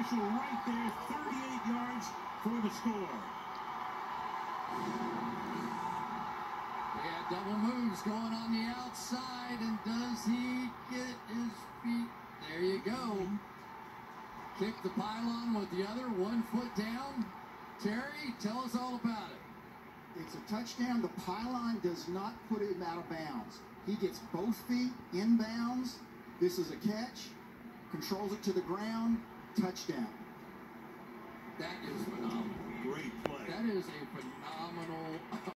official right there. 38 yards for the score. We had double moves going on the outside, and does he get his feet? There you go. Kick the pylon with the other, one foot down. Terry, tell us all about it. It's a touchdown. The pylon does not put him out of bounds. He gets both feet in bounds. This is a catch. Controls it to the ground. Touchdown. That is phenomenal. Great play. That is a phenomenal